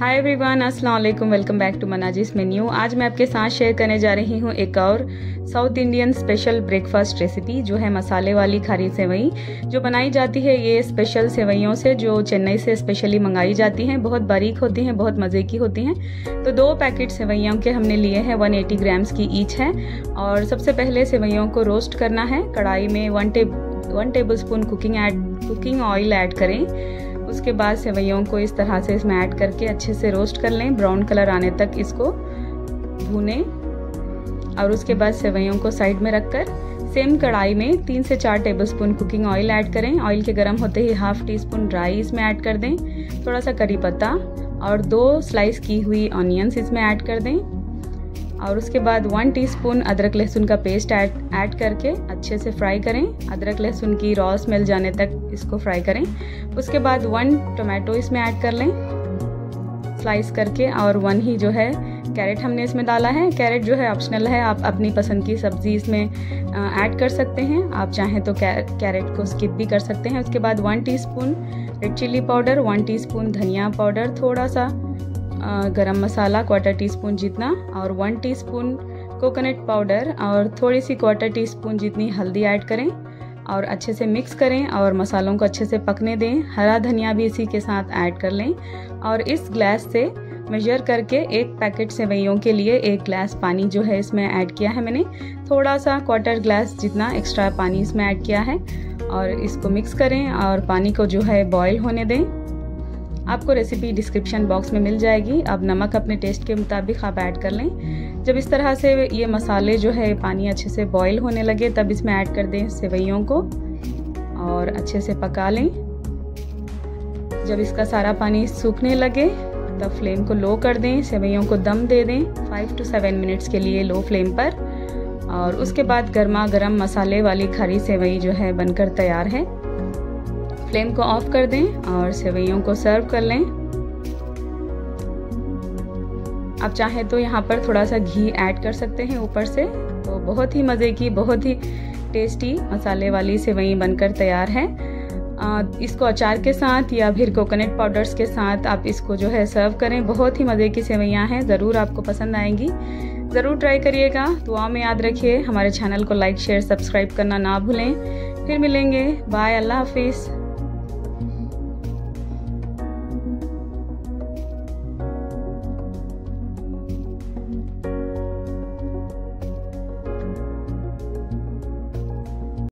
हाय everyone अस्सलाम वालेकुम welcome back to मनाजिस मेन्यू आज मैं आपके साथ शेयर करने जा रही हूँ एक और south Indian special breakfast recipe जो है मसाले वाली खारी सेवई, जो बनाई जाती है ये स्पेशल सेवइयों से, जो चेन्नई से स्पेशली मंगाई जाती हैं। बहुत बारीक होती हैं, बहुत मज़े की होती हैं। तो दो पैकेट सेवइयों के हमने लिए हैं 180 ग्राम्स की ईच है। और सबसे पहले सेवइयों को रोस्ट करना है। कढ़ाई में वन टेब one tablespoon cooking add cooking oil add करें। उसके बाद सेवैयों को इस तरह से इसमें ऐड करके अच्छे से रोस्ट कर लें ब्राउन कलर आने तक इसको भूनें और उसके बाद सेवैयों को साइड में रखकर सेम कढ़ाई में तीन से चार टेबलस्पून कुकिंग ऑयल ऐड करें। ऑयल के गर्म होते ही हाफ़ टी स्पून ड्राई इसमें ऐड कर दें। थोड़ा सा करी पत्ता और दो स्लाइस की हुई ऑनियंस इसमें ऐड कर दें। और उसके बाद वन टीस्पून अदरक लहसुन का पेस्ट ऐड ऐड करके अच्छे से फ्राई करें। अदरक लहसुन की रॉ स्मेल जाने तक इसको फ्राई करें। उसके बाद वन टोमेटो इसमें ऐड कर लें। स्लाइस करके और वन ही जो है कैरेट हमने इसमें डाला है। कैरेट जो है ऑप्शनल है, आप अपनी पसंद की सब्ज़ी इसमें ऐड कर सकते हैं। आप चाहें तो कैरेट को स्किप भी कर सकते हैं। उसके बाद one teaspoon red chilli powder one teaspoon धनिया पाउडर थोड़ा सा। गरम मसाला क्वार्टर टी स्पून जितना और वन टीस्पून कोकोनट पाउडर और थोड़ी सी क्वार्टर टी स्पून जितनी हल्दी ऐड करें और अच्छे से मिक्स करें और मसालों को अच्छे से पकने दें। हरा धनिया भी इसी के साथ ऐड कर लें और इस ग्लास से मेजर करके एक पैकेट सेवैयों के लिए एक ग्लास पानी जो है इसमें ऐड किया है मैंने। थोड़ा सा क्वार्टर ग्लास जितना एक्स्ट्रा पानी इसमें ऐड किया है और इसको मिक्स करें और पानी को जो है बॉयल होने दें। आपको रेसिपी डिस्क्रिप्शन बॉक्स में मिल जाएगी। अब नमक अपने टेस्ट के मुताबिक आप ऐड कर लें। जब इस तरह से ये मसाले जो है, पानी अच्छे से बॉईल होने लगे, तब इसमें ऐड कर दें सेवैयों को और अच्छे से पका लें। जब इसका सारा पानी सूखने लगे, तब फ्लेम को लो कर दें। सेवैयों को दम दे दें फाइव टू सेवन मिनट्स के लिए लो फ्लेम पर। और उसके बाद गर्मा गर्म मसाले वाली खरी सेवई जो है बनकर तैयार है। फ्लेम को ऑफ़ कर दें और सेवैयों को सर्व कर लें। आप चाहें तो यहाँ पर थोड़ा सा घी ऐड कर सकते हैं ऊपर से। तो बहुत ही मज़े की, बहुत ही टेस्टी मसाले वाली सेवई बनकर तैयार है। इसको अचार के साथ या फिर कोकोनट पाउडर्स के साथ आप इसको जो है सर्व करें। बहुत ही मज़े की सेवैयाँ हैं, ज़रूर आपको पसंद आएँगी। ज़रूर ट्राई करिएगा। दुआ में याद रखिए। हमारे चैनल को लाइक, शेयर, सब्सक्राइब करना ना भूलें। फिर मिलेंगे। बाय, अल्लाह हाफिज़।